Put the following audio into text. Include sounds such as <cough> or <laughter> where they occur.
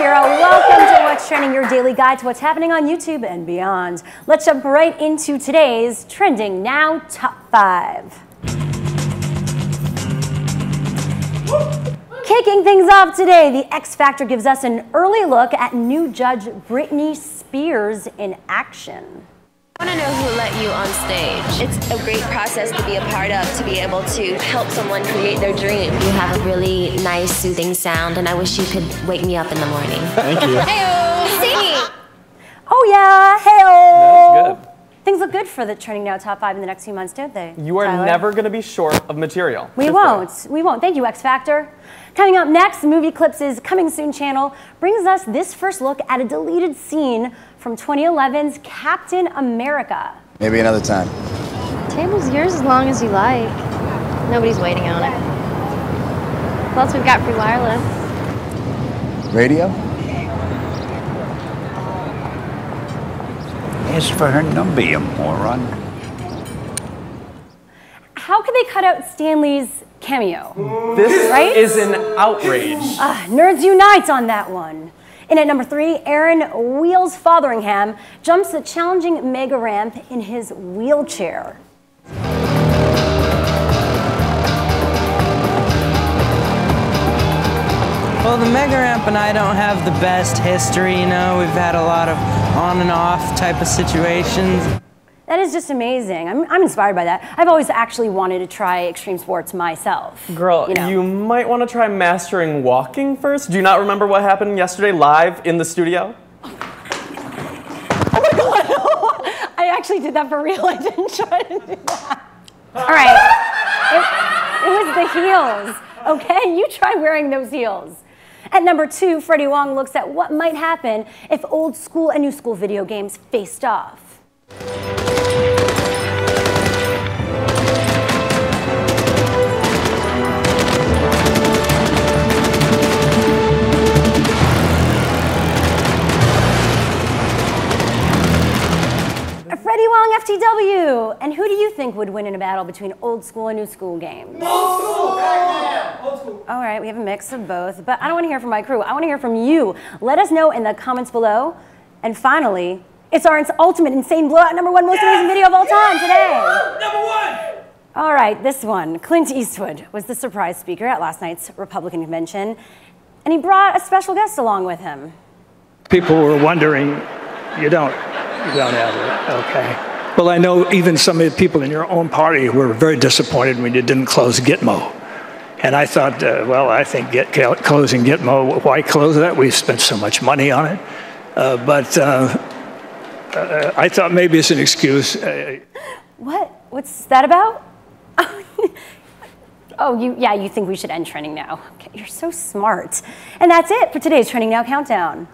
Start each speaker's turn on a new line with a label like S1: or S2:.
S1: Welcome to What's Trending, your daily guide to what's happening on YouTube and beyond. Let's jump right into today's Trending Now Top 5. Kicking things off today, the X Factor gives us an early look at new judge Britney Spears in action.
S2: I want to know who let you on stage.
S3: It's a great process to be a part of, to be able to help someone create their dream.
S2: You have a really nice, soothing sound, and I wish you could wake me up in the morning.
S4: Thank you. <laughs>
S3: Heyo! Singing! <laughs>
S1: Oh yeah, hey
S5: That's good.
S1: Things look good for the Trending Now Top 5 in the next few months, don't they?
S5: You are
S1: Tyler?
S5: never going to be short of material.
S1: We
S5: Just
S1: won't. We won't. Thank you, X Factor. Coming up next, Movie Clips' is Coming Soon channel brings us this first look at a deleted scene from 2011's Captain America.
S4: Maybe another time.
S6: Table's yours as long as you like. Nobody's waiting on it. Plus, we've got free wireless.
S4: Radio?
S7: Ask for her number, you moron.
S1: How could they cut out Stan Lee's cameo?
S5: This
S1: Right?
S5: is an outrage.
S1: Ah, nerds unite on that one. And at number three, Aaron Wheelz Fotheringham jumps the challenging mega ramp in his wheelchair.
S8: Well, the Mega Ramp and I don't have the best history, you know. We've had a lot of on and off type of situations.
S1: That is just amazing. I'm, I'm inspired by that. I've always actually wanted to try extreme sports myself.
S5: Girl,
S1: you
S5: you, might want to try mastering walking first. Do you not remember what happened yesterday live in the studio? <laughs>
S1: Oh my god, oh, <laughs> I actually did that for real. <laughs> I didn't try to do that. All right. It, it was the heels. Okay, you try wearing those heels. At number two, Freddie Wong looks at what might happen if old school and new school video games faced off. FTW. And who do you think would win in a battle between old school and new school games? Old school! Old school. All right, we have a mix of both, but I don't want to hear from my crew. I want to hear from you. Let us know in the comments below. And finally, it's our ultimate insane blowout number one most amazing video of all time today. Number one! All right, this one. Clint Eastwood was the surprise speaker at last night's Republican convention, and he brought a special guest along with him.
S9: People were wondering, you don't, you don't have it, okay. Well, I know even some of the people in your own party were very disappointed when you didn't close Gitmo. And I thought, uh, well, I think get, closing Gitmo, why close that? We've spent so much money on it. Uh, but uh, uh, I thought maybe it's an excuse. Uh,
S1: What? What's that about? <laughs> oh, you, yeah, you think we should end trending now. Okay, you're so smart. And that's it for today's Trending Now Countdown.